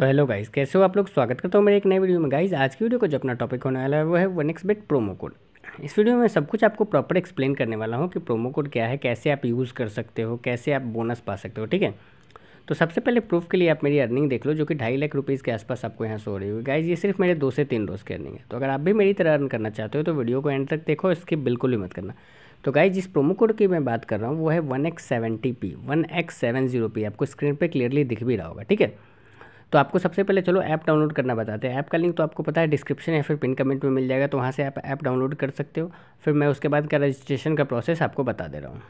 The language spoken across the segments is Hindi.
तो हेलो गाइस, कैसे हो आप लोग? स्वागत करता हूँ मेरे एक नए वीडियो में। गाइस, आज की वीडियो को जो अपना टॉपिक होने वाला है, वो है one X bet promo code इस वीडियो में सब कुछ आपको प्रॉपर एक्सप्लेन करने वाला हूँ कि प्रोमो कोड क्या है, कैसे आप यूज़ कर सकते हो, कैसे आप बोनस पा सकते हो, ठीक है? तो सबसे पहले प्रूफ के लिए आप मेरी अर्निंग देख लो, जो कि ढाई लाख रुपीज़ के आसपास आपको यहाँ सो रही हुई गाइज़ ये सिर्फ़ मेरे दो से तीन रोज़ की अर्निंग है। तो अगर आप भी मेरी तरह अर्न करना चाहते हो तो वीडियो को एंड तक देखो, इसकी बिल्कुल भी मत करना। तो गाइज़ जिस प्रोमो कोड की मैं बात कर रहा हूँ, वो है one X seventy P one X seven zero P आपको स्क्रीन पर क्लियरली दिख भी रहा होगा, ठीक है? तो आपको सबसे पहले चलो ऐप डाउनलोड करना बताते हैं। ऐप का लिंक तो आपको पता है, डिस्क्रिप्शन या फिर पिन कमेंट में मिल जाएगा तो वहाँ से आप ऐप डाउनलोड कर सकते हो। फिर मैं उसके बाद का रजिस्ट्रेशन का प्रोसेस आपको बता दे रहा हूँ।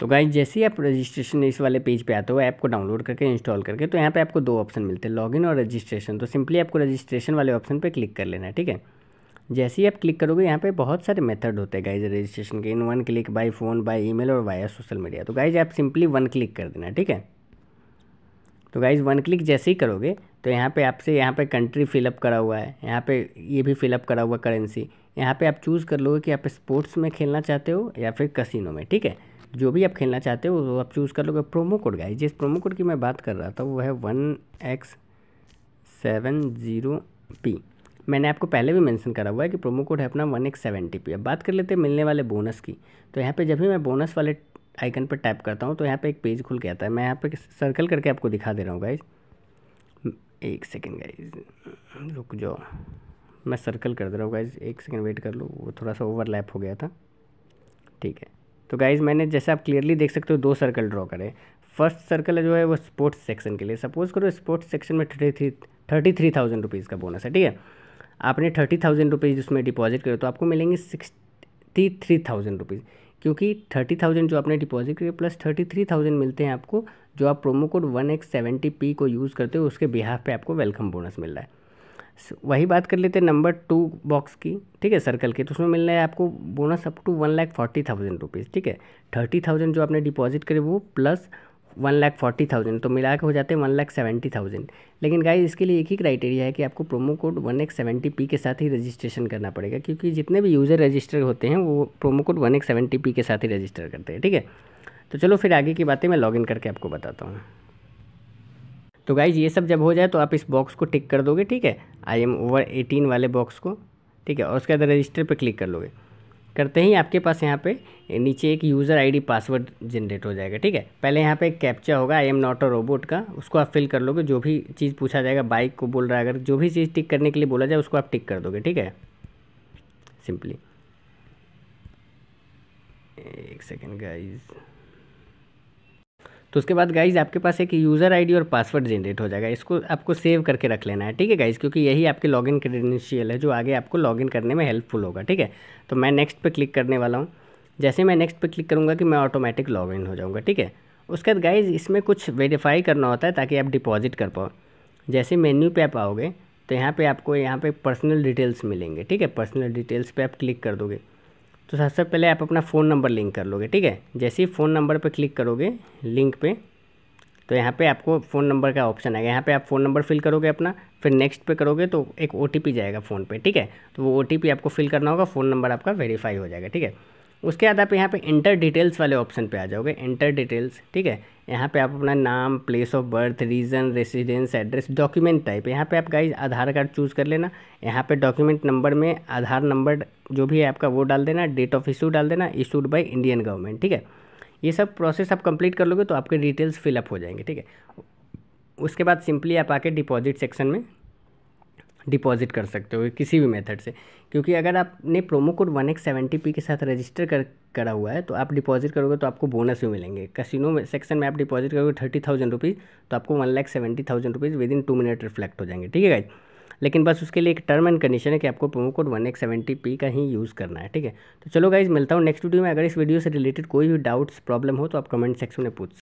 तो गाइज़ जैसे ही आप रजिस्ट्रेशन इस वाले पेज पे आते हो, ऐप को डाउनलोड करके, इंस्टॉल करके तो यहाँ पे आपको दो ऑप्शन मिलते हैं, लॉगिन और रजिस्ट्रेशन। तो सिंपली आपको रजिस्ट्रेशन वाले ऑप्शन पे क्लिक कर लेना है ठीक है? जैसे ही आप क्लिक करोगे, यहाँ पे बहुत सारे मेथड होते हैं गाइज़ रजिस्ट्रेशन के। In one click by phone, by email और वाया सोशल मीडिया। तो गाइज़ आप सिंपली वन क्लिक कर देना, ठीक है? तो गाइज़ वन क्लिक जैसे ही करोगे तो यहाँ पे आपसे यहाँ पे कंट्री फिलअप करा हुआ है। यहाँ पे ये भी फिलअप करा हुआ करेंसी यहाँ पे आप चूज़ कर लोगे कि आप स्पोर्ट्स में खेलना चाहते हो या फिर कसिनो में, ठीक है? जो भी आप खेलना चाहते हो, वो आप चूज़ कर लोगे। प्रोमो कोड गाइज़ जिस प्रोमो कोड की मैं बात कर रहा था, वो है one X seven zero P मैंने आपको पहले भी मेंशन करा हुआ है कि प्रोमो कोड है अपना वन एक्स सेवेंटी पी अब बात कर लेते हैं मिलने वाले बोनस की। तो यहाँ पे जब भी मैं बोनस वाले आइकन पर टैप करता हूँ तो यहाँ पे एक पेज खुल के आता है। मैं यहाँ पे सर्कल करके आपको दिखा दे रहा हूँ गाइज़ एक सेकेंड गाइज़ रुक जाओ। मैं सर्कल कर दे रहा हूँ गाइज़ एक सेकेंड वेट कर लो। वो थोड़ा सा ओवरलैप हो गया था। ठीक है। तो गाइज़ मैंने जैसे आप क्लियरली देख सकते हो, दो सर्कल ड्रॉ करें। फ़र्स्ट सर्कल जो है वो स्पोर्ट्स सेक्शन के लिए। सपोज़ करो स्पोर्ट्स सेक्शन में thirty three thirty three thousand rupees का बोनस है, ठीक है? आपने थर्टी थाउज़ेंड रुपीज़ उसमें डिपॉजिट करो तो आपको मिलेंगे सिक्सटी थ्री थाउज़ेंड रुपीज़ क्योंकि थर्टी थाउज़ेंड जो आपने डिपॉजिट किए, प्लस थर्टी थ्री थाउज़ेंड मिलते हैं आपको, जो आप promo code one X seventy P को यूज़ करते हो, उसके बिहाफ पे आपको वेलकम बोनस मिल रहा है। वही बात कर लेते हैं नंबर टू बॉक्स की, ठीक है, सर्कल के तो उसमें मिल रहा है आपको bonus up to one lakh forty thousand rupees, ठीक है। थर्टी थाउज़ेंड जो आपने डिपॉजिट करे, वो plus one lakh forty thousand तो मिला के हो जाते हैं वन लाख सेवेंटी थाउज़ेंड लेकिन गाइज़ इसके लिए एक ही क्राइटेरिया है कि आपको promo code one X seventy P के साथ ही रजिस्ट्रेशन करना पड़ेगा, क्योंकि जितने भी यूज़र रजिस्टर होते हैं, वो promo code one X seventy P के साथ ही रजिस्टर करते हैं, ठीक है? तो चलो फिर आगे की बातें मैं लॉगिन करके आपको बताता हूँ। तो गाइज़ ये सब जब हो जाए तो आप इस बॉक्स को टिक कर दोगे, ठीक है? आई एम ओवर एटीन वाले बॉक्स को, ठीक है? और उसके बाद रजिस्टर पर क्लिक कर लोगे। करते ही आपके पास यहाँ पे नीचे एक यूज़र आईडी पासवर्ड जनरेट हो जाएगा, ठीक है? पहले यहाँ पे एक कैप्चा होगा I am not a robot का, उसको आप फिल कर लोगे, जो भी चीज़ पूछा जाएगा बाइक को बोल रहा है, अगर जो भी चीज़ टिक करने के लिए बोला जाए, उसको आप टिक कर दोगे, ठीक है? सिंपली एक सेकेंड गाइज़ तो उसके बाद गाइज़ आपके पास एक यूज़र आईडी और पासवर्ड जनरेट हो जाएगा। इसको आपको सेव करके रख लेना है, ठीक है गाइज़ क्योंकि यही आपके लॉगिन क्रेडेंशियल है, जो आगे आपको लॉगिन करने में हेल्पफुल होगा, ठीक है? तो मैं नेक्स्ट पे क्लिक करने वाला हूँ। जैसे मैं नेक्स्ट पे क्लिक करूँगा कि मैं ऑटोमेटिक लॉगिन हो जाऊँगा, ठीक है? उसके बाद गाइज़ इसमें कुछ वेरीफाई करना होता है ताकि आप डिपॉजिट कर पाओ। जैसे मेन्यू पे आप आओगे तो यहाँ पे आपको यहाँ पे पर्सनल डिटेल्स मिलेंगे, ठीक है? पर्सनल डिटेल्स पे आप क्लिक कर दोगे। तो सबसे पहले आप अपना फ़ोन नंबर लिंक कर लोगे, ठीक है? जैसे ही फ़ोन नंबर पर क्लिक करोगे, लिंक पे तो यहाँ पे आपको फ़ोन नंबर का ऑप्शन आएगा। यहाँ पे आप फ़ोन नंबर फिल करोगे अपना, फिर नेक्स्ट पे करोगे तो एक ओटीपी जाएगा फ़ोन पे, ठीक है? तो वो ओटीपी आपको फिल करना होगा, फ़ोन नंबर आपका वेरीफाई हो जाएगा, ठीक है? उसके बाद आप यहाँ पे इंटर डिटेल्स वाले ऑप्शन पे आ जाओगे। इंटर डिटेल्स ठीक है? यहाँ पे आप अपना नाम place of birth region residence address document type यहाँ पे आप गाइज़ आधार कार्ड चूज़ कर लेना। यहाँ पे डॉक्यूमेंट नंबर में आधार नंबर जो भी है आपका वो डाल देना। डेट ऑफ़ इशू डाल देना इशूड बाई इंडियन गवर्नमेंट ठीक है? ये सब प्रोसेस आप कंप्लीट कर लोगे तो आपके डिटेल्स फिलअप हो जाएँगे, ठीक है? उसके बाद सिंपली आप आके डिपॉजिट सेक्शन में डिपॉजिट कर सकते हो किसी भी मेथड से। क्योंकि अगर आपने promo code one X seventy P के साथ रजिस्टर कर, करा हुआ है तो आप डिपॉजिट करोगे तो आपको बोनस भी मिलेंगे। कसिनो में सेक्शन में आप डिपॉजिट करोगे थर्टी थाउज़ेंड रुपीज़ तो आपको one lakh seventy thousand rupees within two minute reflect हो जाएँगे। ठीक है गाइज़ लेकिन बस उसके लिए एक टर्म एंड कंडीशन है कि आपको promo code one X seventy P का ही यूज़ करना है। ठीक है? तो चलो गाइज़ मिलता हूँ नेक्स्ट वीडियो में। अगर इस वीडियो से रिलेटेड कोई भी डाउट्स प्रॉब्लम हो तो आप कमेंट सेक्शन में पूछ